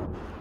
you